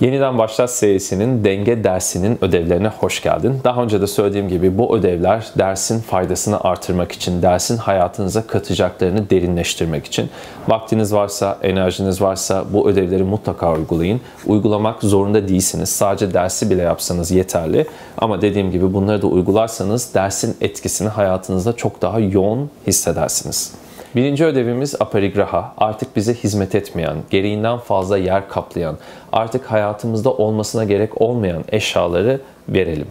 Yeniden Başlat serisinin denge dersinin ödevlerine hoş geldin. Daha önce de söylediğim gibi bu ödevler dersin faydasını artırmak için, dersin hayatınıza katacaklarını derinleştirmek için. Vaktiniz varsa, enerjiniz varsa bu ödevleri mutlaka uygulayın. Uygulamak zorunda değilsiniz. Sadece dersi bile yapsanız yeterli. Ama dediğim gibi bunları da uygularsanız dersin etkisini hayatınızda çok daha yoğun hissedersiniz. Birinci ödevimiz aparigraha. Artık bize hizmet etmeyen, gereğinden fazla yer kaplayan, artık hayatımızda olmasına gerek olmayan eşyaları verelim.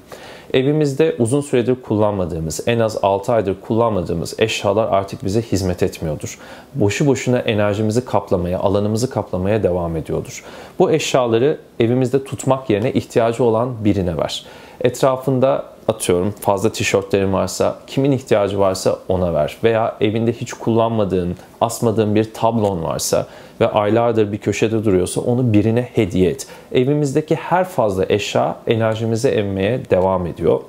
Evimizde uzun süredir kullanmadığımız, en az 6 aydır kullanmadığımız eşyalar artık bize hizmet etmiyordur. Boşu boşuna enerjimizi kaplamaya, alanımızı kaplamaya devam ediyordur. Bu eşyaları evimizde tutmak yerine ihtiyacı olan birine ver. Etrafında atıyorum fazla tişörtlerin varsa kimin ihtiyacı varsa ona ver. Veya evinde hiç kullanmadığın, asmadığın bir tablon varsa ve aylardır bir köşede duruyorsa onu birine hediye et. Evimizdeki her fazla eşya enerjimizi emmeye devam ediyor.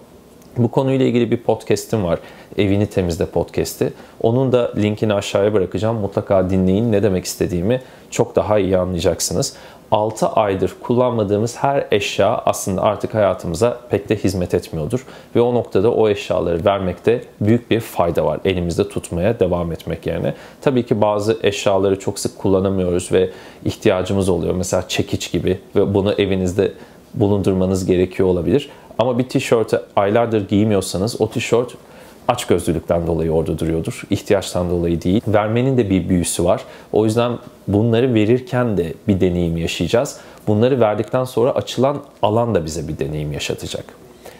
Bu konuyla ilgili bir podcast'im var. Evini Temizle podcast'i. Onun da linkini aşağıya bırakacağım. Mutlaka dinleyin. Ne demek istediğimi çok daha iyi anlayacaksınız. 6 aydır kullanmadığımız her eşya aslında artık hayatımıza pek de hizmet etmiyordur. Ve o noktada o eşyaları vermekte büyük bir fayda var elimizde tutmaya devam etmek yerine. Tabii ki bazı eşyaları çok sık kullanamıyoruz ve ihtiyacımız oluyor. Mesela çekiç gibi ve bunu evinizde bulundurmanız gerekiyor olabilir. Ama bir tişörtü aylardır giymiyorsanız o tişört açgözlülükten dolayı orada duruyordur. İhtiyaçtan dolayı değil. Vermenin de bir büyüsü var. O yüzden bunları verirken de bir deneyim yaşayacağız. Bunları verdikten sonra açılan alan da bize bir deneyim yaşatacak.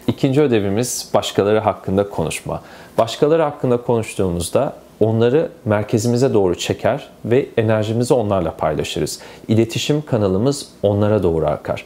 İkinci ödevimiz başkaları hakkında konuşma. Başkaları hakkında konuştuğumuzda onları merkezimize doğru çeker ve enerjimizi onlarla paylaşırız. İletişim kanalımız onlara doğru akar.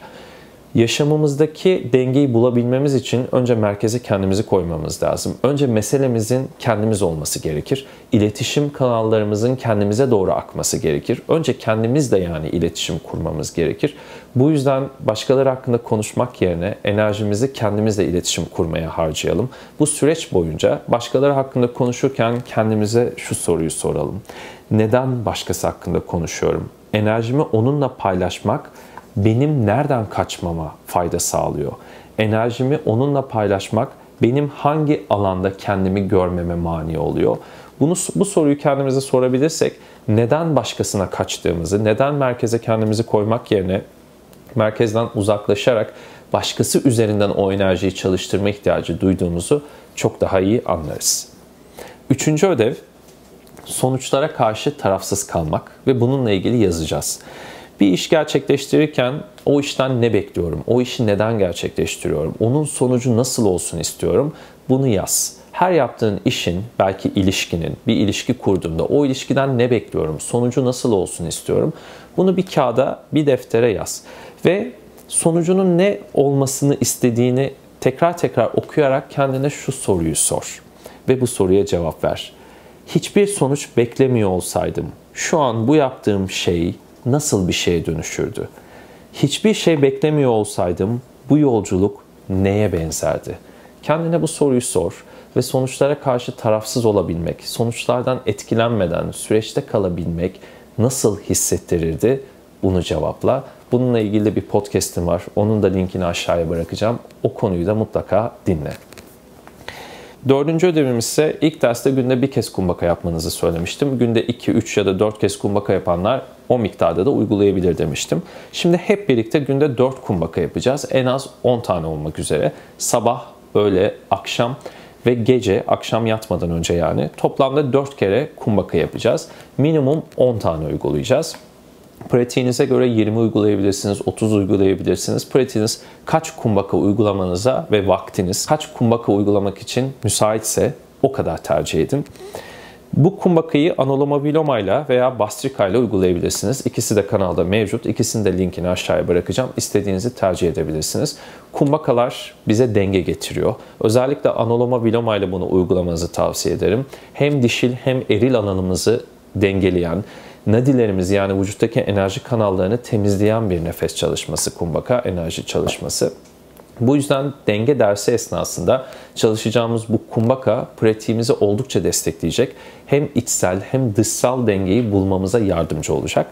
Yaşamımızdaki dengeyi bulabilmemiz için önce merkeze kendimizi koymamız lazım. Önce meselemizin kendimiz olması gerekir. İletişim kanallarımızın kendimize doğru akması gerekir. Önce kendimizle yani iletişim kurmamız gerekir. Bu yüzden başkaları hakkında konuşmak yerine enerjimizi kendimizle iletişim kurmaya harcayalım. Bu süreç boyunca başkaları hakkında konuşurken kendimize şu soruyu soralım. Neden başkası hakkında konuşuyorum? Enerjimi onunla paylaşmak benim nereden kaçmama fayda sağlıyor? Enerjimi onunla paylaşmak benim hangi alanda kendimi görmeme mani oluyor? Bunu bu soruyu kendimize sorabilirsek neden başkasına kaçtığımızı, neden merkeze kendimizi koymak yerine merkezden uzaklaşarak başkası üzerinden o enerjiyi çalıştırma ihtiyacı duyduğumuzu çok daha iyi anlarız. Üçüncü ödev sonuçlara karşı tarafsız kalmak ve bununla ilgili yazacağız. Bir iş gerçekleştirirken o işten ne bekliyorum? O işi neden gerçekleştiriyorum? Onun sonucu nasıl olsun istiyorum? Bunu yaz. Her yaptığın işin, belki ilişkinin, bir ilişki kurduğunda o ilişkiden ne bekliyorum? Sonucu nasıl olsun istiyorum? Bunu bir kağıda, bir deftere yaz. Ve sonucunun ne olmasını istediğini tekrar tekrar okuyarak kendine şu soruyu sor. Ve bu soruya cevap ver. Hiçbir sonuç beklemiyor olsaydım şu an bu yaptığım şey nasıl bir şeye dönüşürdü? Hiçbir şey beklemiyor olsaydım bu yolculuk neye benzerdi? Kendine bu soruyu sor ve sonuçlara karşı tarafsız olabilmek, sonuçlardan etkilenmeden süreçte kalabilmek nasıl hissettirirdi? Bunu cevapla. Bununla ilgili bir podcast'im var. Onun da linkini aşağıya bırakacağım. O konuyu da mutlaka dinle. Dördüncü ödevimiz ise ilk derste günde bir kez kumbaka yapmanızı söylemiştim. Günde 2, 3 ya da 4 kez kumbaka yapanlar o miktarda da uygulayabilir demiştim. Şimdi hep birlikte günde 4 kumbaka yapacağız. En az 10 tane olmak üzere. Sabah, öğle, akşam ve gece akşam yatmadan önce yani toplamda 4 kere kumbaka yapacağız. Minimum 10 tane uygulayacağız. Pratiğinize göre 20 uygulayabilirsiniz, 30 uygulayabilirsiniz. Pratiğiniz kaç kumbaka uygulamanıza ve vaktiniz kaç kumbaka uygulamak için müsaitse o kadar tercih edin. Bu kumbakayı anoloma viloma ile veya bastrika ile uygulayabilirsiniz. İkisi de kanalda mevcut. İkisinin de linkini aşağıya bırakacağım. İstediğinizi tercih edebilirsiniz. Kumbakalar bize denge getiriyor. Özellikle anoloma viloma ile bunu uygulamanızı tavsiye ederim. Hem dişil hem eril alanımızı dengeleyen, nadilerimiz yani vücuttaki enerji kanallarını temizleyen bir nefes çalışması kumbaka enerji çalışması. Bu yüzden denge dersi esnasında çalışacağımız bu kumbaka pratiğimizi oldukça destekleyecek. Hem içsel hem dışsal dengeyi bulmamıza yardımcı olacak.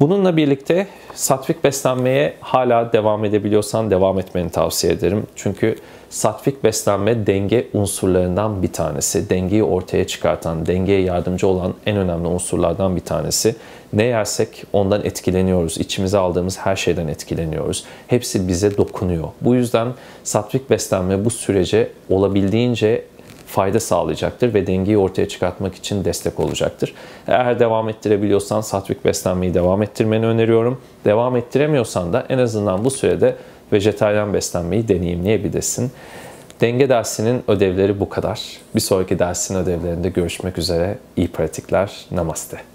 Bununla birlikte satvik beslenmeye hala devam edebiliyorsan devam etmeni tavsiye ederim. Çünkü satvik beslenme denge unsurlarından bir tanesi. Dengeyi ortaya çıkartan, dengeye yardımcı olan en önemli unsurlardan bir tanesi. Ne yersek ondan etkileniyoruz. İçimize aldığımız her şeyden etkileniyoruz. Hepsi bize dokunuyor. Bu yüzden satvik beslenme bu sürece olabildiğince fayda sağlayacaktır ve dengeyi ortaya çıkartmak için destek olacaktır. Eğer devam ettirebiliyorsan satvik beslenmeyi devam ettirmeni öneriyorum. Devam ettiremiyorsan da en azından bu sürede vejetaryen beslenmeyi deneyimleyebilirsin. Denge dersinin ödevleri bu kadar. Bir sonraki dersin ödevlerinde görüşmek üzere. İyi pratikler. Namaste.